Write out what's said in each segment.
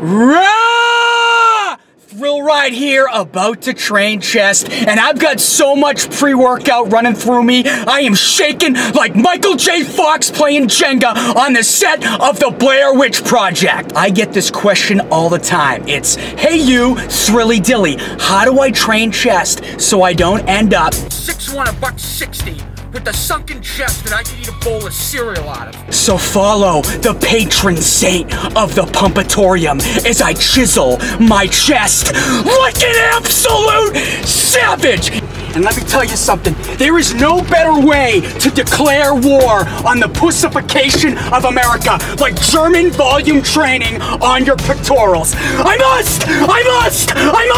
Rah! Thrillride here, about to train chest, and I've got so much pre-workout running through me, I am shaking like Michael J. Fox playing Jenga on the set of the Blair Witch Project. I get this question all the time. It's, hey you, Thrilly Dilly, how do I train chest so I don't end up 6'1", a buck 60 with the sunken chest that I could eat a bowl of cereal out of. So follow the patron saint of the pumpatorium as I chisel my chest like an absolute savage. And let me tell you something, there is no better way to declare war on the pussification of America like German volume training on your pectorals. I must, I must, I must.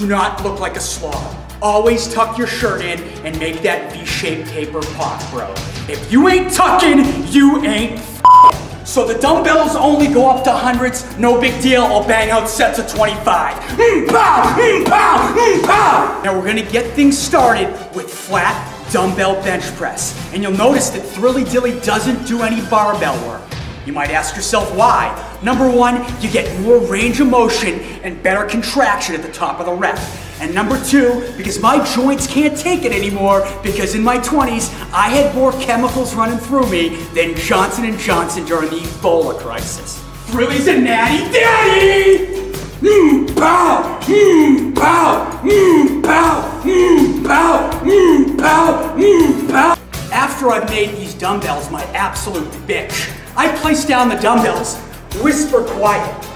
Do not look like a slob. Always tuck your shirt in and make that V-shaped taper pop, bro. If you ain't tucking, you ain't so the dumbbells only go up to hundreds, no big deal, I'll bang out sets of 25. Mm, pow, mm, pow, mm, pow. Now we're gonna get things started with flat dumbbell bench press. And you'll notice that Thrilly Dilly doesn't do any barbell work. You might ask yourself why. Number one, you get more range of motion and better contraction at the top of the rep. And number two, because my joints can't take it anymore, because in my 20s, I had more chemicals running through me than Johnson & Johnson during the Ebola crisis. Thrilly's a natty daddy! Mmm, pow! Mmm, pow! Mmm, pow! Mmm, pow! Mmm, pow! Mmm, pow! After I've made these dumbbells my absolute bitch, I place down the dumbbells, whisper quiet,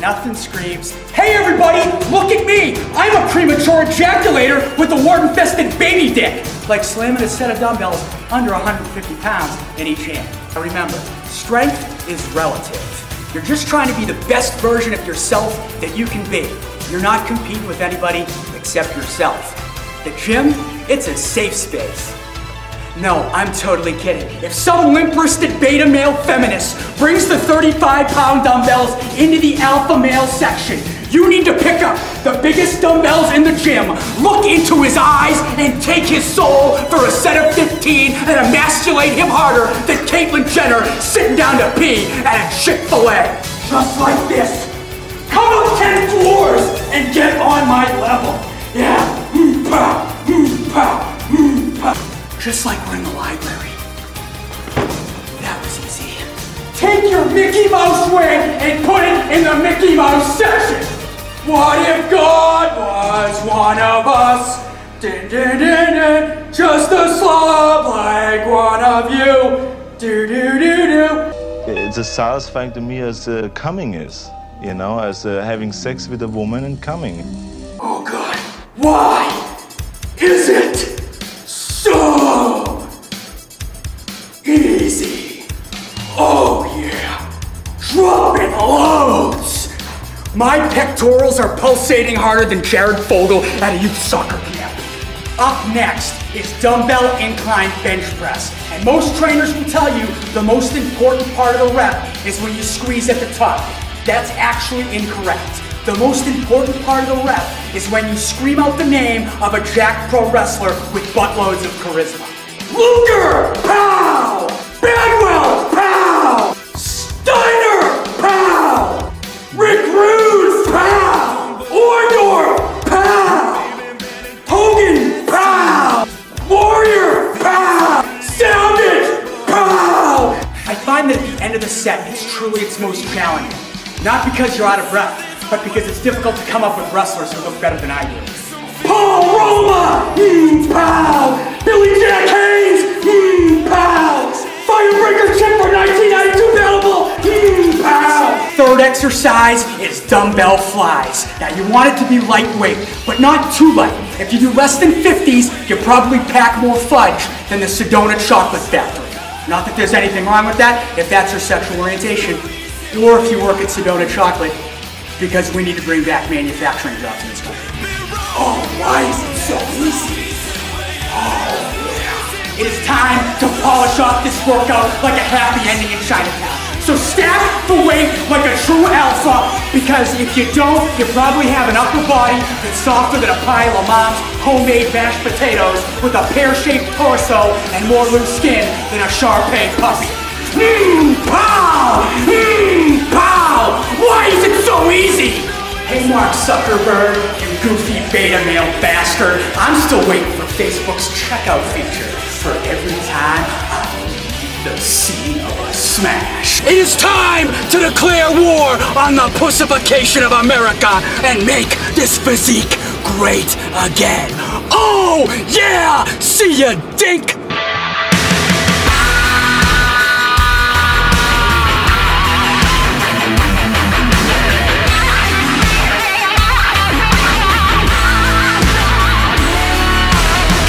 Nothing screams, hey everybody, look at me! I'm a premature ejaculator with a wart-infested baby dick! Like slamming a set of dumbbells under 150 pounds in each hand. Now remember, strength is relative. You're just trying to be the best version of yourself that you can be. You're not competing with anybody except yourself. The gym, it's a safe space. No, I'm totally kidding. If some limp-wristed beta male feminist brings the 35-pound dumbbells into the alpha male section, you need to pick up the biggest dumbbells in the gym, look into his eyes, and take his soul for a set of 15 and emasculate him harder than Caitlyn Jenner sitting down to pee at a Chick-fil-A. Just like this. Come up 10 floors and get on my level. Just like we're in the library. That was easy. Take your Mickey Mouse wig and put it in the Mickey Mouse section. What if God was one of us? Din, din, din, din. Just a slob like one of you. Do, do, do, do. It's as satisfying to me as uh, coming is, you know, as uh, having sex with a woman and coming. Oh God, why is it My pectorals are pulsating harder than Jared Fogle at a youth soccer camp. Up next is dumbbell incline bench press. And most trainers will tell you the most important part of the rep is when you squeeze at the top. That's actually incorrect. The most important part of the rep is when you scream out the name of a jack pro wrestler with buttloads of charisma. Luger! That at the end of the set, it's truly its most challenging. Not because you're out of breath, but because it's difficult to come up with wrestlers who look better than I do. Paul Roma! Mmm, pow! Billy Jack Haynes! Mmm, pow! Firebreaker chip for 1992 available! Mmm, pow! Third exercise is dumbbell flies. Now you want it to be lightweight, but not too light. If you do less than 50s, you probably pack more fudge than the Sedona Chocolate Factory. Not that there's anything wrong with that, if that's your sexual orientation, or if you work at Sedona Chocolate, because we need to bring back manufacturing jobs in this country. Oh, why is it so easy? Oh, yeah. It is time to polish off this workout like a happy ending in Chinatown. So stack the because if you don't, you probably have an upper body that's softer than a pile of mom's homemade mashed potatoes with a pear-shaped torso and more loose skin than a Shar-Pei puppy. Mmm, pow! Mmm, pow! Why is it so easy? Hey, Mark Zuckerberg, you goofy beta male bastard. I'm still waiting for Facebook's checkout feature for every time the scene of a smash. It is time to declare war on the pussification of America and make this physique great again. Oh, yeah! See ya, dink!